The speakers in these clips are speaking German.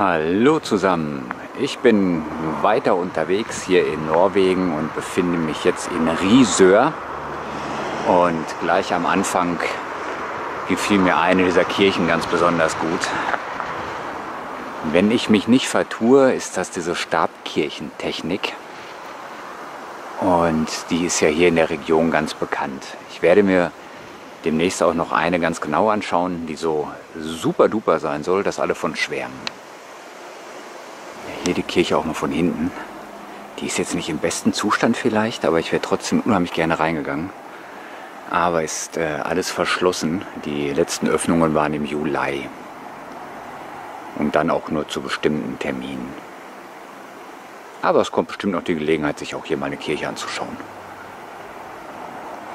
Hallo zusammen, ich bin weiter unterwegs hier in Norwegen und befinde mich jetzt in Risør. Und gleich am Anfang gefiel mir eine dieser Kirchen ganz besonders gut. Wenn ich mich nicht vertue, ist das diese Stabkirchentechnik. Und die ist ja hier in der Region ganz bekannt. Ich werde mir demnächst auch noch eine ganz genau anschauen, die so super duper sein soll, dass alle von schwärmen. Hier die Kirche auch mal von hinten. Die ist jetzt nicht im besten Zustand vielleicht, aber ich wäre trotzdem unheimlich gerne reingegangen. Aber ist äh, alles verschlossen. Die letzten Öffnungen waren im Juli. Und dann auch nur zu bestimmten Terminen. Aber es kommt bestimmt noch die Gelegenheit, sich auch hier mal eine Kirche anzuschauen.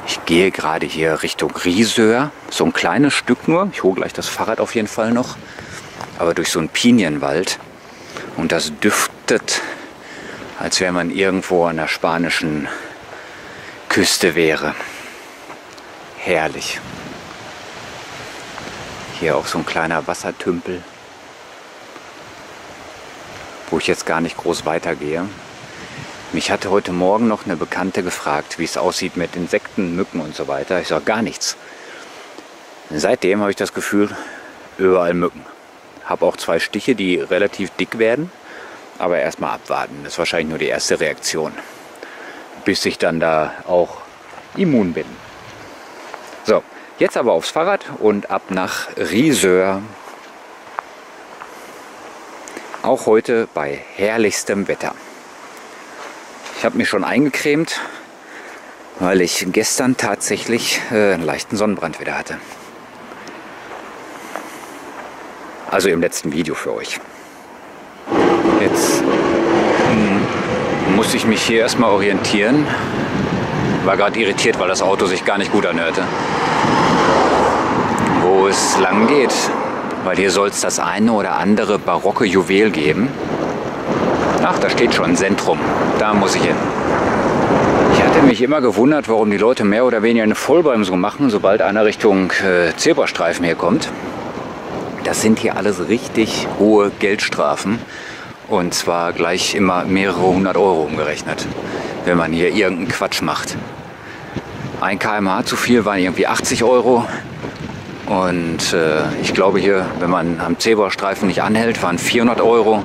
Ich gehe gerade hier Richtung Risør, so ein kleines Stück nur. Ich hole gleich das Fahrrad auf jeden Fall noch. Aber durch so einen Pinienwald. Und das düftet, als wäre man irgendwo an der spanischen Küste wäre. Herrlich. Hier auch so ein kleiner Wassertümpel, wo ich jetzt gar nicht groß weitergehe. Mich hatte heute Morgen noch eine Bekannte gefragt, wie es aussieht mit Insekten, Mücken und so weiter. Ich sage gar nichts. Seitdem habe ich das Gefühl, überall Mücken. Habe auch zwei Stiche, die relativ dick werden, aber erstmal abwarten. Das ist wahrscheinlich nur die erste Reaktion, bis ich dann da auch immun bin. So, jetzt aber aufs Fahrrad und ab nach Risør. Auch heute bei herrlichstem Wetter. Ich habe mich schon eingecremt, weil ich gestern tatsächlich äh, einen leichten Sonnenbrand wieder hatte. Also im letzten Video für euch. Jetzt hm, muss ich mich hier erstmal orientieren. War gerade irritiert, weil das Auto sich gar nicht gut anhörte. Wo es lang geht. Weil hier soll es das eine oder andere barocke Juwel geben. Ach, da steht schon Zentrum. Da muss ich hin. Ich hatte mich immer gewundert, warum die Leute mehr oder weniger eine Vollbremsung machen, sobald einer Richtung äh, Zebrastreifen herkommt. Das sind hier alles richtig hohe Geldstrafen. Und zwar gleich immer mehrere hundert Euro umgerechnet, wenn man hier irgendeinen Quatsch macht. Ein kmh zu viel waren irgendwie 80 Euro. Und äh, ich glaube hier, wenn man am Zebrastreifen nicht anhält, waren 400 Euro.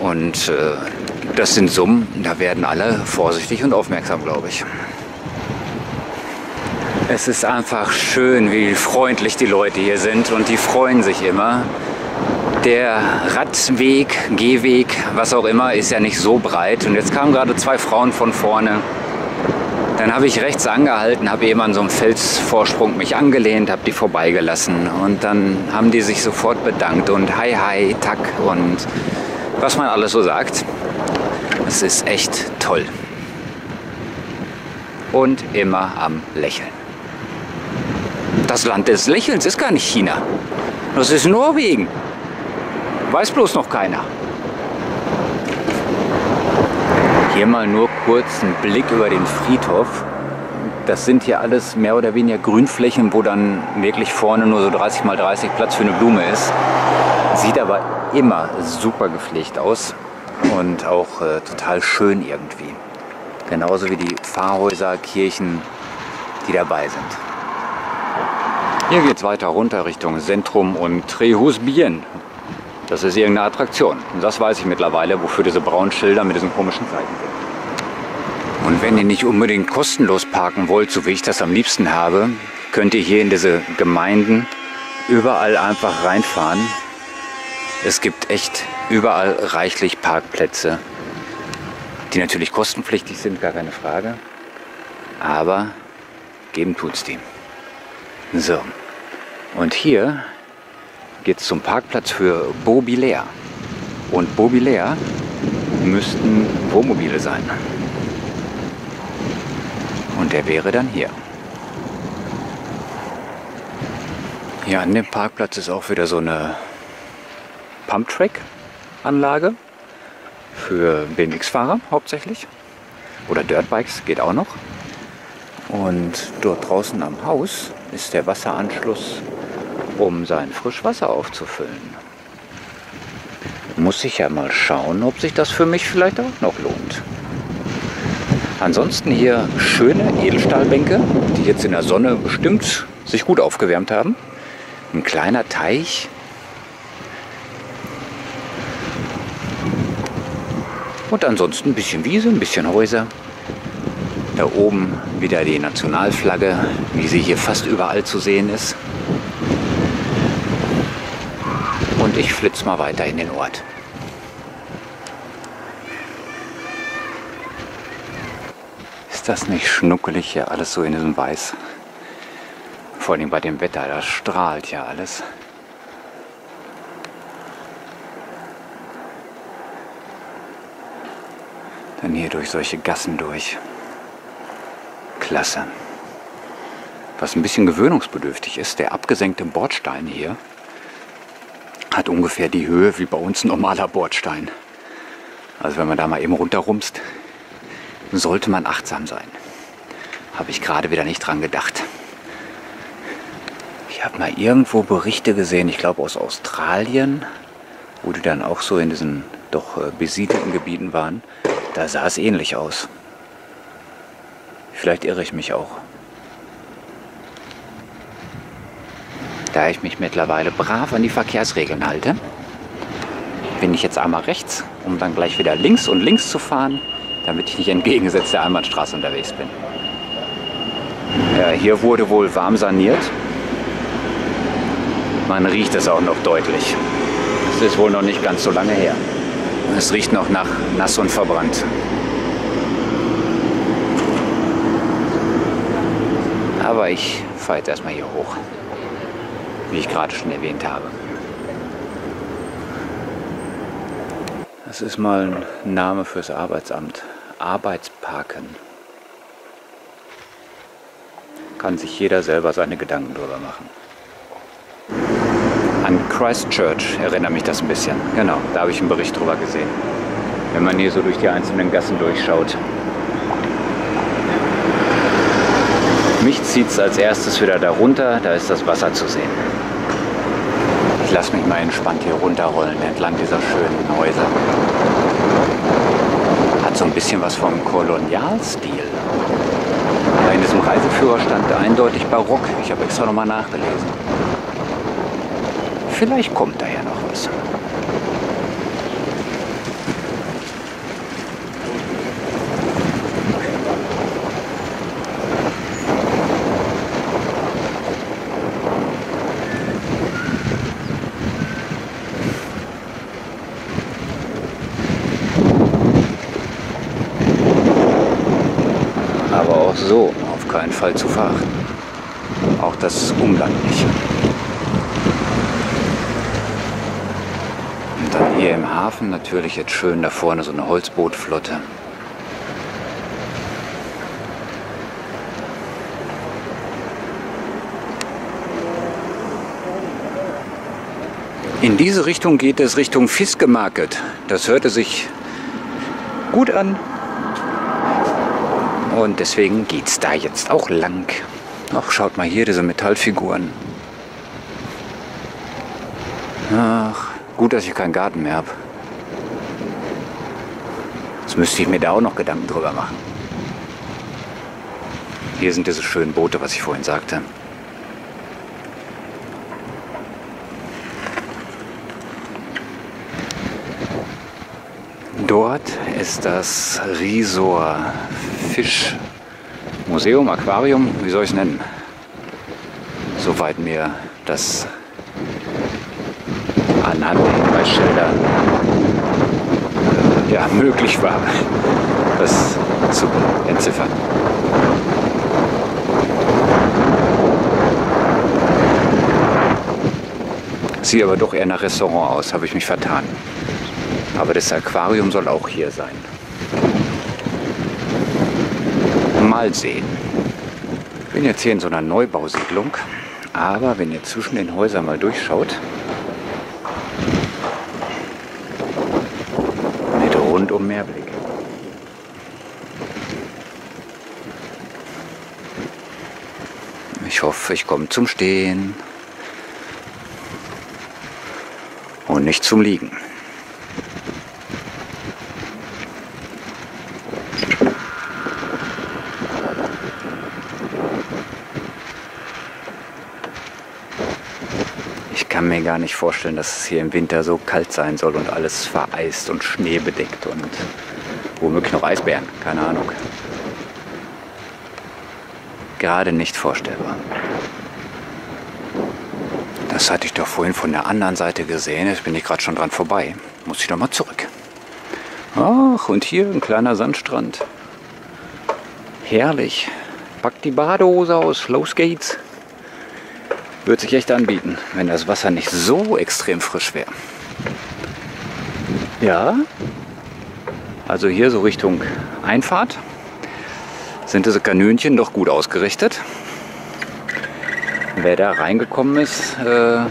Und äh, das sind Summen, da werden alle vorsichtig und aufmerksam, glaube ich. Es ist einfach schön, wie freundlich die Leute hier sind und die freuen sich immer. Der Radweg, Gehweg, was auch immer, ist ja nicht so breit. Und jetzt kamen gerade zwei Frauen von vorne. Dann habe ich rechts angehalten, habe eben an so einem Felsvorsprung mich angelehnt, habe die vorbeigelassen. Und dann haben die sich sofort bedankt und hi, hi, tack und was man alles so sagt. Es ist echt toll. Und immer am Lächeln. Das Land des Lächelns ist gar nicht China. Das ist Norwegen. Weiß bloß noch keiner. Hier mal nur kurz einen Blick über den Friedhof. Das sind hier alles mehr oder weniger Grünflächen, wo dann wirklich vorne nur so 30 mal 30 Platz für eine Blume ist. Sieht aber immer super gepflegt aus und auch äh, total schön irgendwie. Genauso wie die Pfarrhäuser, Kirchen, die dabei sind. Hier geht es weiter runter Richtung Zentrum und Trehusbien. Das ist irgendeine Attraktion. Und das weiß ich mittlerweile, wofür diese braunen Schilder mit diesen komischen Zeichen sind. Und wenn ihr nicht unbedingt kostenlos parken wollt, so wie ich das am liebsten habe, könnt ihr hier in diese Gemeinden überall einfach reinfahren es gibt echt überall reichlich Parkplätze, die natürlich kostenpflichtig sind, gar keine Frage. Aber geben tut's die. So. Und hier geht es zum Parkplatz für Bobilär. Und Bobilär müssten Wohnmobile sein. Und der wäre dann hier. Hier an dem Parkplatz ist auch wieder so eine Pumptrack-Anlage für BMX-Fahrer hauptsächlich. Oder Dirtbikes geht auch noch. Und dort draußen am Haus ist der Wasseranschluss, um sein Frischwasser aufzufüllen. muss ich ja mal schauen, ob sich das für mich vielleicht auch noch lohnt. Ansonsten hier schöne Edelstahlbänke, die jetzt in der Sonne bestimmt sich gut aufgewärmt haben. Ein kleiner Teich. Und ansonsten ein bisschen Wiese, ein bisschen Häuser. Da oben wieder die Nationalflagge, wie sie hier fast überall zu sehen ist. Und ich flitze mal weiter in den Ort. Ist das nicht schnuckelig hier alles so in diesem Weiß? Vor allem bei dem Wetter, da strahlt ja alles. Dann hier durch solche Gassen durch. Klasse. Was ein bisschen gewöhnungsbedürftig ist, der abgesenkte Bordstein hier hat ungefähr die Höhe wie bei uns ein normaler Bordstein. Also wenn man da mal eben runterrumst, sollte man achtsam sein. Habe ich gerade wieder nicht dran gedacht. Ich habe mal irgendwo Berichte gesehen, ich glaube aus Australien, wo die dann auch so in diesen doch äh, besiedelten Gebieten waren. Da sah es ähnlich aus. Vielleicht irre ich mich auch. Da ich mich mittlerweile brav an die Verkehrsregeln halte, bin ich jetzt einmal rechts, um dann gleich wieder links und links zu fahren damit ich nicht entgegengesetzt der Einbahnstraße unterwegs bin. Ja, hier wurde wohl warm saniert. Man riecht es auch noch deutlich. Es ist wohl noch nicht ganz so lange her. Es riecht noch nach nass und verbrannt. Aber ich fahre jetzt erstmal hier hoch, wie ich gerade schon erwähnt habe. Das ist mal ein Name fürs Arbeitsamt. Arbeitsparken. Kann sich jeder selber seine Gedanken drüber machen. An Christchurch erinnert mich das ein bisschen. Genau, da habe ich einen Bericht drüber gesehen. Wenn man hier so durch die einzelnen Gassen durchschaut. Mich zieht es als erstes wieder da runter, da ist das Wasser zu sehen. Ich lasse mich mal entspannt hier runterrollen entlang dieser schönen Häuser hat so ein bisschen was vom Kolonialstil. in diesem Reiseführer stand eindeutig barock. Ich habe extra nochmal nachgelesen. Vielleicht kommt da ja noch was. so auf keinen Fall zu fahren. Auch das Umland nicht. Und dann hier im Hafen natürlich jetzt schön da vorne so eine Holzbootflotte. In diese Richtung geht es Richtung Fiske Market. Das hörte sich gut an, und deswegen geht es da jetzt auch lang. Ach, schaut mal hier, diese Metallfiguren. Ach, gut, dass ich keinen Garten mehr habe. Jetzt müsste ich mir da auch noch Gedanken drüber machen. Hier sind diese schönen Boote, was ich vorhin sagte. Dort ist das Risor Fischmuseum, Aquarium, wie soll ich es nennen? Soweit mir das anhand der Hinweisschilder äh, ja, möglich war, das zu entziffern. Sieht aber doch eher nach Restaurant aus, habe ich mich vertan. Aber das Aquarium soll auch hier sein. Mal sehen. Ich bin jetzt hier in so einer Neubausiedlung, aber wenn ihr zwischen den Häusern mal durchschaut, mit rundum Meerblick. Ich hoffe, ich komme zum Stehen und nicht zum Liegen. Kann mir gar nicht vorstellen, dass es hier im Winter so kalt sein soll und alles vereist und schneebedeckt und womöglich noch Eisbären, keine Ahnung. Gerade nicht vorstellbar. Das hatte ich doch vorhin von der anderen Seite gesehen. Jetzt bin ich gerade schon dran vorbei. Muss ich doch mal zurück. Ach, und hier ein kleiner Sandstrand. Herrlich. Pack die Badehose aus, los geht's. Würde sich echt anbieten, wenn das Wasser nicht so extrem frisch wäre. Ja, also hier so Richtung Einfahrt sind diese Kanönchen doch gut ausgerichtet. Wer da reingekommen ist, äh,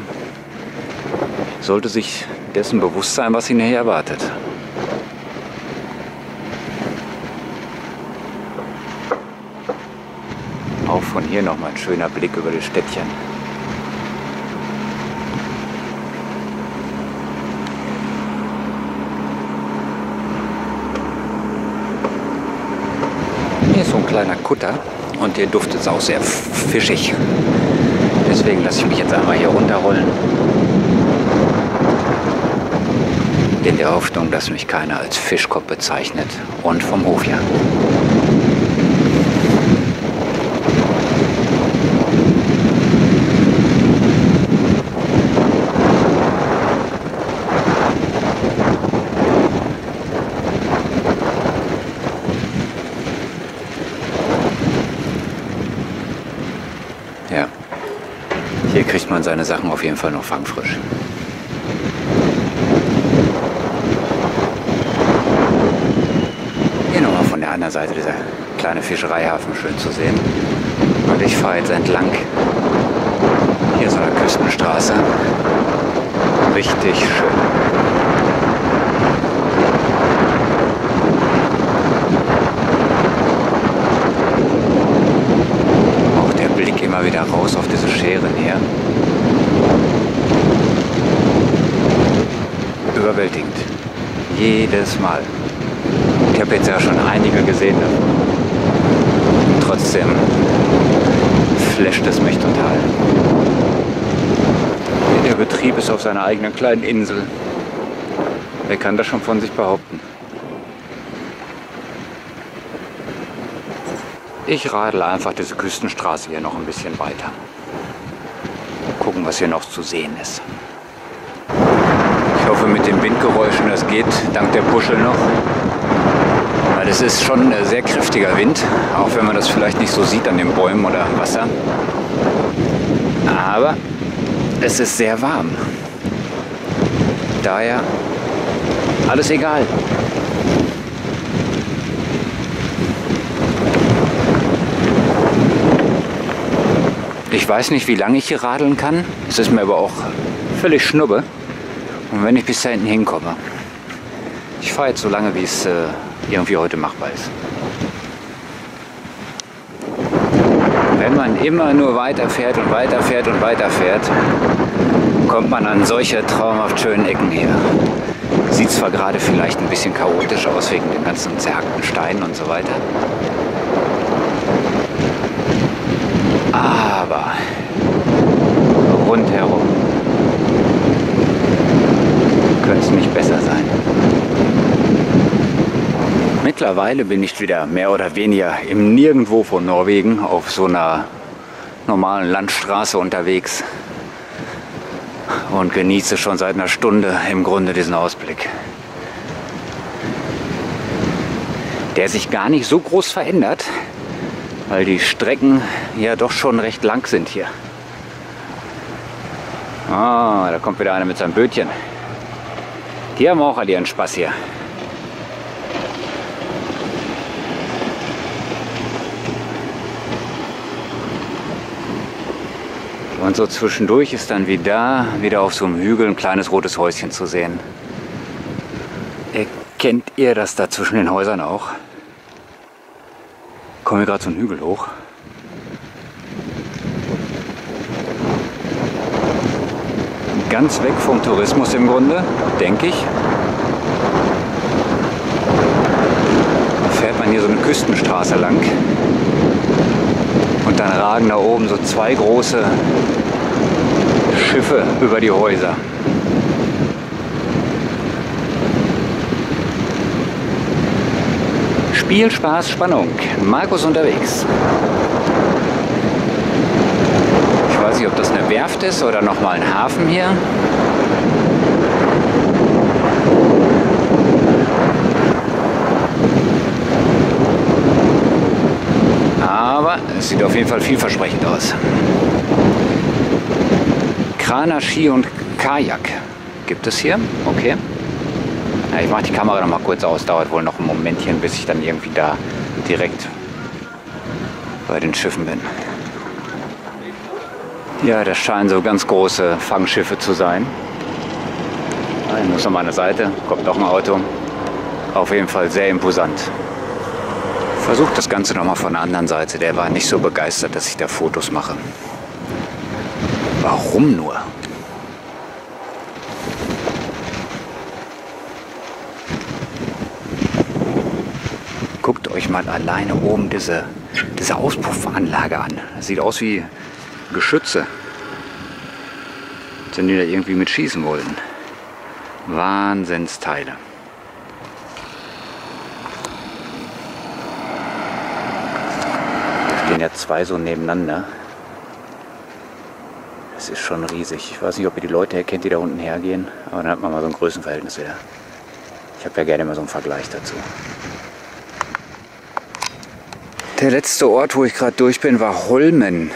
sollte sich dessen bewusst sein, was ihn hier erwartet. Auch von hier nochmal ein schöner Blick über das Städtchen. So ein kleiner Kutter und der duftet auch sehr fischig. Deswegen lasse ich mich jetzt einmal hier runterrollen. In der Hoffnung, dass mich keiner als Fischkopf bezeichnet und vom Hof jagt. Kriegt man seine Sachen auf jeden Fall noch fangfrisch. Hier nochmal von der anderen Seite dieser kleine Fischereihafen schön zu sehen. Und ich fahre jetzt entlang hier so einer Küstenstraße. Richtig schön. Wieder raus auf diese Scheren hier. Überwältigend. Jedes Mal. Ich habe jetzt ja schon einige gesehen trotzdem flasht es mich total. Der Betrieb ist auf seiner eigenen kleinen Insel. Wer kann das schon von sich behaupten? Ich radel einfach diese Küstenstraße hier noch ein bisschen weiter. Gucken, was hier noch zu sehen ist. Ich hoffe mit den Windgeräuschen, das geht dank der Puschel noch. Weil es ist schon ein sehr kräftiger Wind, auch wenn man das vielleicht nicht so sieht an den Bäumen oder am Wasser. Aber es ist sehr warm. Daher alles egal. Ich weiß nicht, wie lange ich hier radeln kann. Es ist mir aber auch völlig schnuppe. Und wenn ich bis da hinten hinkomme. Ich fahre jetzt so lange, wie es äh, irgendwie heute machbar ist. Wenn man immer nur weiterfährt und weiterfährt und weiterfährt, kommt man an solche traumhaft schönen Ecken hier. Sieht zwar gerade vielleicht ein bisschen chaotisch aus wegen den ganzen zerhackten Steinen und so weiter. Aber rundherum könnte es nicht besser sein. Mittlerweile bin ich wieder mehr oder weniger im Nirgendwo von Norwegen auf so einer normalen Landstraße unterwegs und genieße schon seit einer Stunde im Grunde diesen Ausblick. Der sich gar nicht so groß verändert, weil die Strecken ja doch schon recht lang sind hier. Ah, da kommt wieder einer mit seinem Bötchen. Die haben auch alle ihren Spaß hier. Und so zwischendurch ist dann wieder, wieder auf so einem Hügel ein kleines rotes Häuschen zu sehen. Erkennt ihr das da zwischen den Häusern auch? Kommen wir gerade so einen Hügel hoch. Ganz weg vom Tourismus im Grunde, denke ich. Fährt man hier so eine Küstenstraße lang. Und dann ragen da oben so zwei große Schiffe über die Häuser. Spiel, Spaß, Spannung. Markus unterwegs. Ich weiß nicht, ob das eine Werft ist oder nochmal ein Hafen hier. Aber es sieht auf jeden Fall vielversprechend aus. Kraner Ski und Kajak gibt es hier. Okay. Ja, ich mache die Kamera noch mal kurz aus. Dauert wohl noch ein Momentchen, bis ich dann irgendwie da direkt bei den Schiffen bin. Ja, das scheinen so ganz große Fangschiffe zu sein. Ich muss an der Seite, kommt noch ein Auto. Auf jeden Fall sehr imposant. Versucht das Ganze noch mal von der anderen Seite. Der war nicht so begeistert, dass ich da Fotos mache. Warum nur? Mal alleine oben diese, diese Auspuffanlage an. Das sieht aus wie Geschütze. Wenn die da irgendwie mit schießen wollten. Wahnsinnsteile. Da stehen ja zwei so nebeneinander. Das ist schon riesig. Ich weiß nicht, ob ihr die Leute erkennt, die da unten hergehen, aber dann hat man mal so ein Größenverhältnis wieder. Ich habe ja gerne immer so einen Vergleich dazu. Der letzte Ort, wo ich gerade durch bin, war Holmen.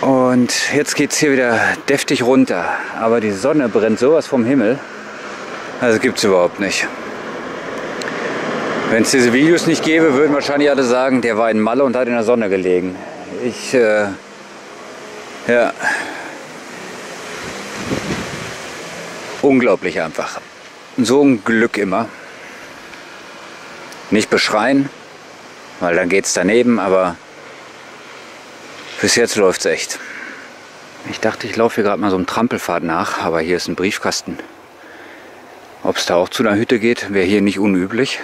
Und jetzt geht es hier wieder deftig runter. Aber die Sonne brennt sowas vom Himmel. Also gibt es überhaupt nicht. Wenn es diese Videos nicht gäbe, würden wahrscheinlich alle sagen, der war in Malle und hat in der Sonne gelegen. Ich, äh, ja, unglaublich einfach. So ein Glück immer. Nicht beschreien, weil dann geht es daneben, aber bis jetzt läuft es echt. Ich dachte, ich laufe hier gerade mal so einem Trampelpfad nach, aber hier ist ein Briefkasten. Ob es da auch zu einer Hütte geht, wäre hier nicht unüblich.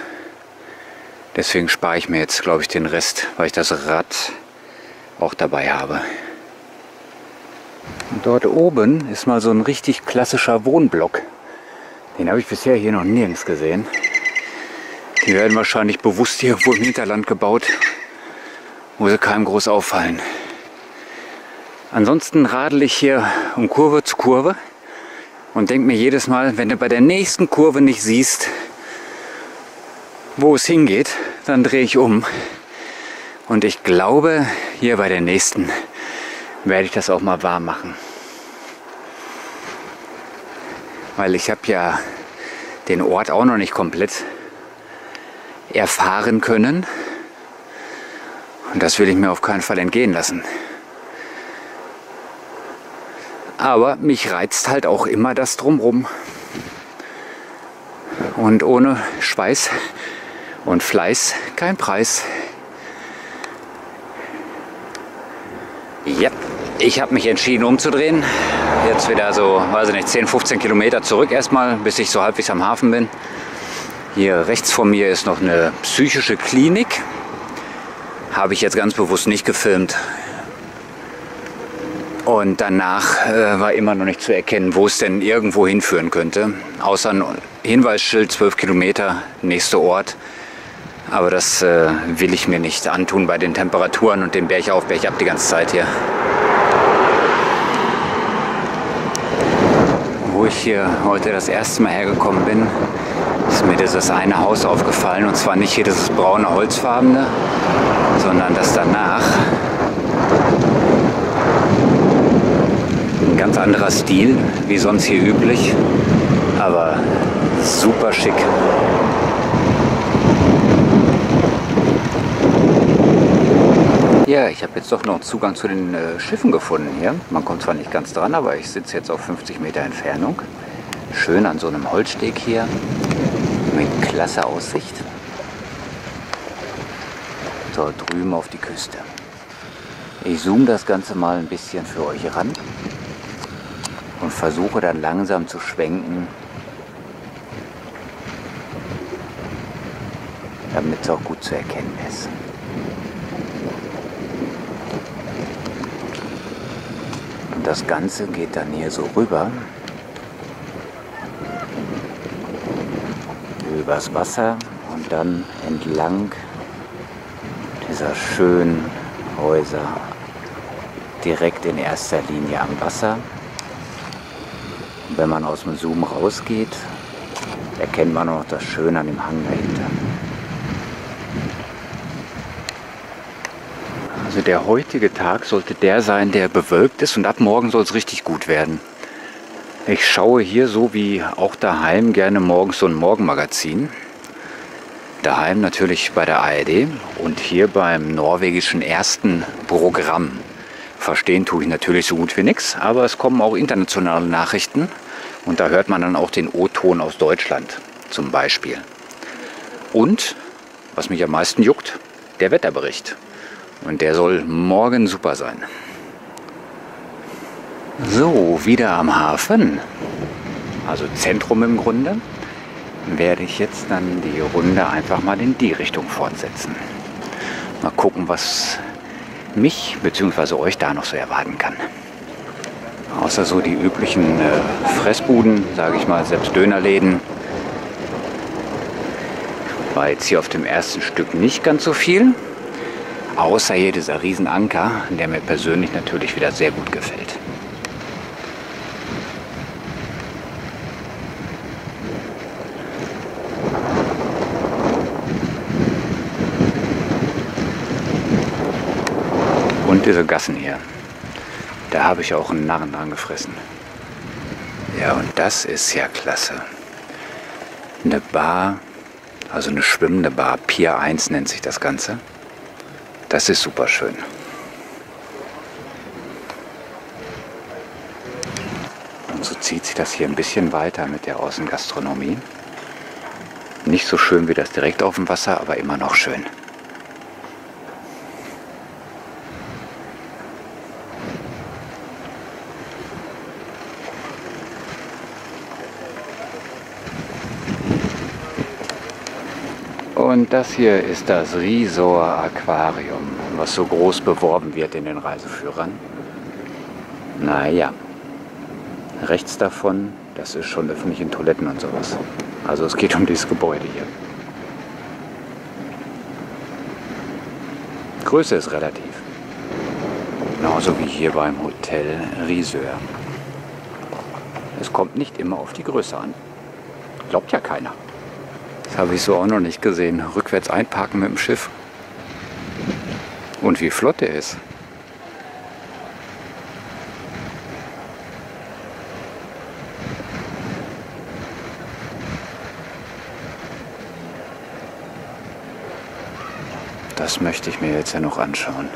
Deswegen spare ich mir jetzt, glaube ich, den Rest, weil ich das Rad auch dabei habe. Und dort oben ist mal so ein richtig klassischer Wohnblock. Den habe ich bisher hier noch nirgends gesehen. Die werden wahrscheinlich bewusst irgendwo im Hinterland gebaut, wo sie keinem groß auffallen. Ansonsten radel ich hier um Kurve zu Kurve und denke mir jedes Mal, wenn du bei der nächsten Kurve nicht siehst, wo es hingeht, dann drehe ich um. Und ich glaube, hier bei der nächsten werde ich das auch mal wahr machen. Weil ich habe ja den Ort auch noch nicht komplett erfahren können. Und das will ich mir auf keinen Fall entgehen lassen. Aber mich reizt halt auch immer das drumrum. Und ohne Schweiß und Fleiß kein Preis. Ja, ich habe mich entschieden umzudrehen. Jetzt wieder so, weiß ich nicht, 10, 15 Kilometer zurück erstmal, bis ich so halbwegs am Hafen bin. Hier rechts von mir ist noch eine psychische Klinik. Habe ich jetzt ganz bewusst nicht gefilmt. Und danach äh, war immer noch nicht zu erkennen, wo es denn irgendwo hinführen könnte. Außer ein Hinweisschild, 12 Kilometer, nächster Ort. Aber das äh, will ich mir nicht antun bei den Temperaturen und dem Berg auf, Berg ab die ganze Zeit hier. Wo ich hier heute das erste Mal hergekommen bin, ist mir dieses eine Haus aufgefallen. Und zwar nicht hier dieses braune Holzfarbene, sondern das danach. Ein ganz anderer Stil, wie sonst hier üblich. Aber super schick. Ja, ich habe jetzt doch noch Zugang zu den äh, Schiffen gefunden hier. Man kommt zwar nicht ganz dran, aber ich sitze jetzt auf 50 Meter Entfernung. Schön an so einem Holzsteg hier mit klasse Aussicht. Dort drüben auf die Küste. Ich zoome das Ganze mal ein bisschen für euch ran und versuche dann langsam zu schwenken, damit es auch gut zu erkennen ist. Und das Ganze geht dann hier so rüber. Übers Wasser und dann entlang dieser schönen Häuser direkt in erster Linie am Wasser. Und wenn man aus dem Zoom rausgeht, erkennt man auch das Schöne an dem Hang dahinter. Also der heutige Tag sollte der sein, der bewölkt ist und ab morgen soll es richtig gut werden. Ich schaue hier so wie auch daheim gerne morgens so ein Morgenmagazin. Daheim natürlich bei der ARD und hier beim norwegischen ersten Programm. Verstehen tue ich natürlich so gut wie nichts, aber es kommen auch internationale Nachrichten und da hört man dann auch den O-Ton aus Deutschland zum Beispiel. Und, was mich am meisten juckt, der Wetterbericht. Und der soll morgen super sein. So, wieder am Hafen, also Zentrum im Grunde, werde ich jetzt dann die Runde einfach mal in die Richtung fortsetzen. Mal gucken, was mich bzw. euch da noch so erwarten kann. Außer so die üblichen äh, Fressbuden, sage ich mal, selbst Dönerläden. War jetzt hier auf dem ersten Stück nicht ganz so viel. Außer hier dieser Riesenanker, der mir persönlich natürlich wieder sehr gut gefällt. Und diese Gassen hier. Da habe ich auch einen Narren dran gefressen. Ja, und das ist ja klasse. Eine Bar, also eine schwimmende Bar, Pier 1 nennt sich das Ganze. Das ist super schön. Und so zieht sich das hier ein bisschen weiter mit der Außengastronomie. Nicht so schön wie das direkt auf dem Wasser, aber immer noch schön. Und das hier ist das Risor Aquarium, was so groß beworben wird in den Reiseführern. Naja, rechts davon, das ist schon öffentliche Toiletten und sowas. Also es geht um dieses Gebäude hier. Größe ist relativ. Genauso wie hier beim Hotel Riseur. Es kommt nicht immer auf die Größe an. Glaubt ja keiner. Das habe ich so auch noch nicht gesehen. Rückwärts einparken mit dem Schiff. Und wie flott er ist. Das möchte ich mir jetzt ja noch anschauen.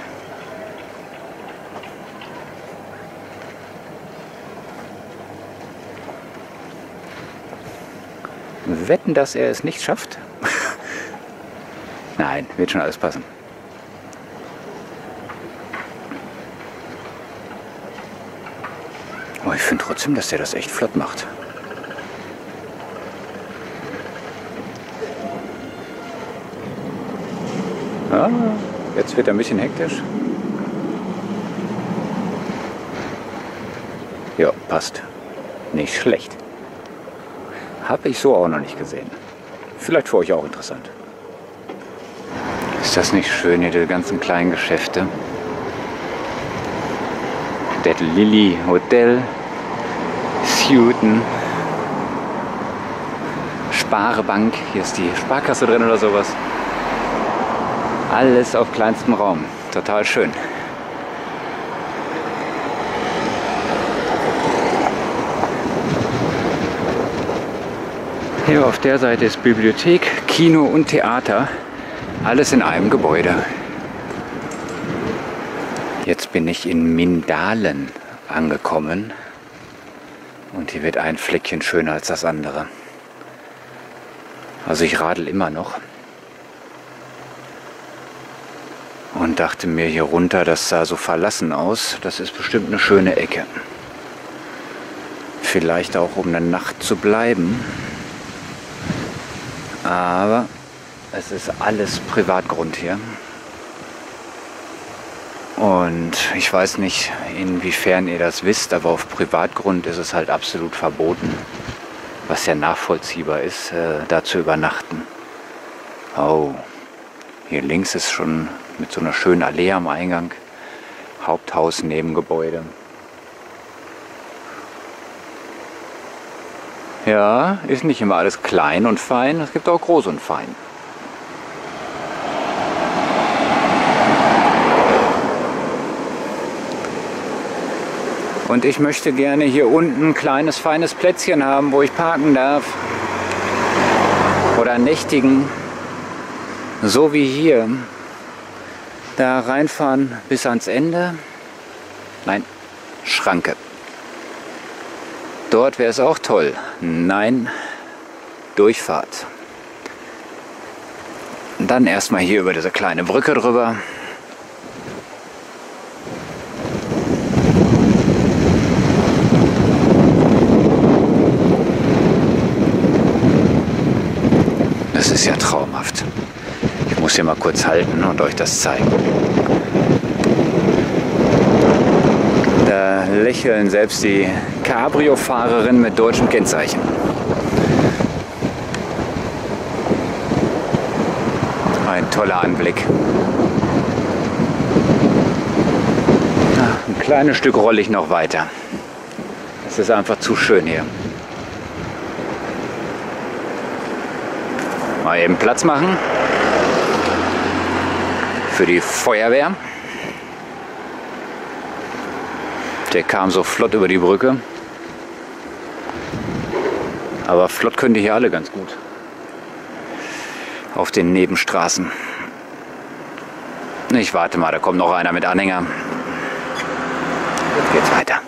Wetten, dass er es nicht schafft? Nein, wird schon alles passen. Aber ich finde trotzdem, dass der das echt flott macht. Ah, jetzt wird er ein bisschen hektisch. Ja, passt. Nicht schlecht. Habe ich so auch noch nicht gesehen. Vielleicht für euch auch interessant. Ist das nicht schön hier, die ganzen kleinen Geschäfte? Das Lilly Hotel, Sewton, Sparebank, hier ist die Sparkasse drin oder sowas. Alles auf kleinstem Raum. Total schön. Hier auf der Seite ist Bibliothek, Kino und Theater. Alles in einem Gebäude. Jetzt bin ich in Mindalen angekommen. Und hier wird ein Fleckchen schöner als das andere. Also ich radel immer noch. Und dachte mir hier runter, das sah so verlassen aus. Das ist bestimmt eine schöne Ecke. Vielleicht auch um eine Nacht zu bleiben. Aber es ist alles Privatgrund hier. Und ich weiß nicht, inwiefern ihr das wisst, aber auf Privatgrund ist es halt absolut verboten, was ja nachvollziehbar ist, äh, da zu übernachten. Oh, hier links ist schon mit so einer schönen Allee am Eingang. Haupthaus, Nebengebäude. Ja, ist nicht immer alles klein und fein, es gibt auch groß und fein. Und ich möchte gerne hier unten ein kleines, feines Plätzchen haben, wo ich parken darf. Oder nächtigen. So wie hier. Da reinfahren bis ans Ende. Nein, Schranke. Dort wäre es auch toll. Nein, Durchfahrt. Dann erstmal hier über diese kleine Brücke drüber. hier mal kurz halten und euch das zeigen. Da lächeln selbst die Cabrio-Fahrerinnen mit deutschem Kennzeichen. Ein toller Anblick. Ein kleines Stück rolle ich noch weiter. Es ist einfach zu schön hier. Mal eben Platz machen für die Feuerwehr. Der kam so flott über die Brücke. Aber flott können die hier alle ganz gut. Auf den Nebenstraßen. Ich warte mal, da kommt noch einer mit Anhänger. Jetzt geht's weiter.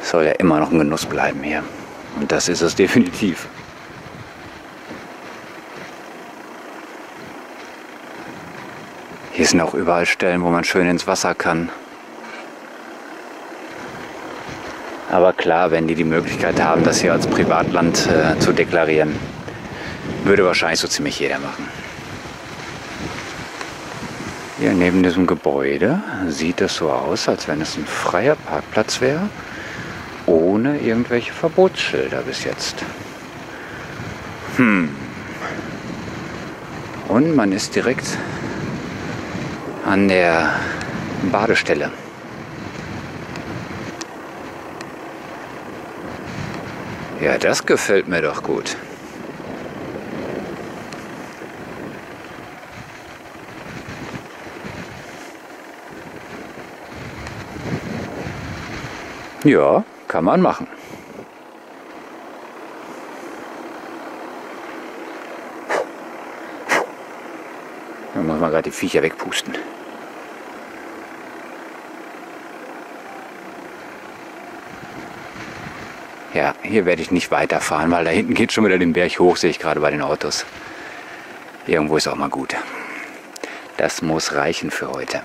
Soll ja immer noch ein Genuss bleiben hier. Und das ist es definitiv. Hier sind auch überall Stellen, wo man schön ins Wasser kann. Aber klar, wenn die die Möglichkeit haben, das hier als Privatland äh, zu deklarieren, würde wahrscheinlich so ziemlich jeder machen. Hier neben diesem Gebäude sieht es so aus, als wenn es ein freier Parkplatz wäre, ohne irgendwelche Verbotsschilder bis jetzt. Hm. Und man ist direkt an der Badestelle. Ja, das gefällt mir doch gut. Ja, kann man machen. Da muss man gerade die Viecher wegpusten. Ja, hier werde ich nicht weiterfahren, weil da hinten geht schon wieder den Berg hoch, sehe ich gerade bei den Autos. Irgendwo ist auch mal gut. Das muss reichen für heute.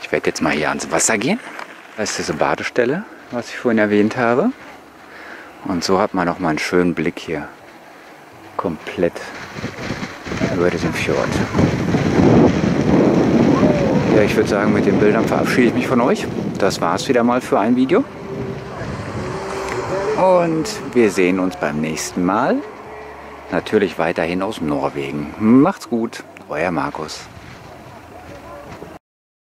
Ich werde jetzt mal hier ans Wasser gehen. Das ist diese Badestelle, was ich vorhin erwähnt habe. Und so hat man noch mal einen schönen Blick hier komplett über diesen Fjord. Ja, ich würde sagen, mit den Bildern verabschiede ich mich von euch. Das war es wieder mal für ein Video. Und wir sehen uns beim nächsten Mal. Natürlich weiterhin aus Norwegen. Macht's gut, euer Markus.